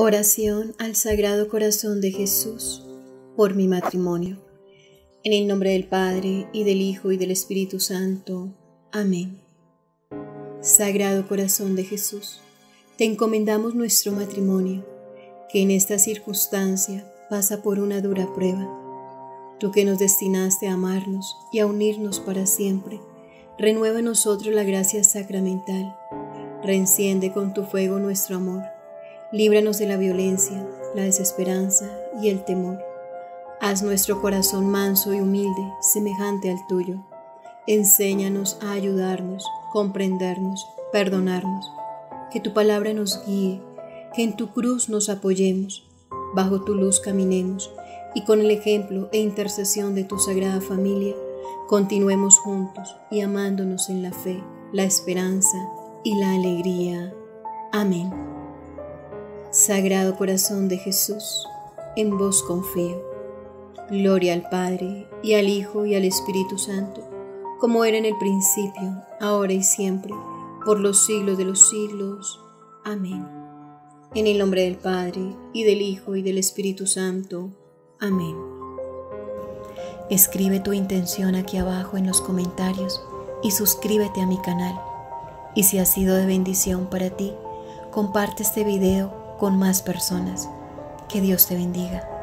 Oración al Sagrado Corazón de Jesús por mi matrimonio. En el nombre del Padre, y del Hijo, y del Espíritu Santo. Amén. Sagrado Corazón de Jesús, te encomendamos nuestro matrimonio, que en esta circunstancia pasa por una dura prueba. Tú que nos destinaste a amarnos y a unirnos para siempre, renueva en nosotros la gracia sacramental. Reenciende con tu fuego nuestro amor Líbranos de la violencia, la desesperanza y el temor. Haz nuestro corazón manso y humilde, semejante al tuyo. Enséñanos a ayudarnos, comprendernos, perdonarnos. Que tu palabra nos guíe, que en tu cruz nos apoyemos, bajo tu luz caminemos y con el ejemplo e intercesión de tu sagrada familia, continuemos juntos y amándonos en la fe, la esperanza y la alegría. Amén. Sagrado Corazón de Jesús, en vos confío. Gloria al Padre, y al Hijo, y al Espíritu Santo, como era en el principio, ahora y siempre, por los siglos de los siglos. Amén. En el nombre del Padre, y del Hijo, y del Espíritu Santo. Amén. Escribe tu intención aquí abajo en los comentarios y suscríbete a mi canal. Y si ha sido de bendición para ti, comparte este video con más personas. Que Dios te bendiga.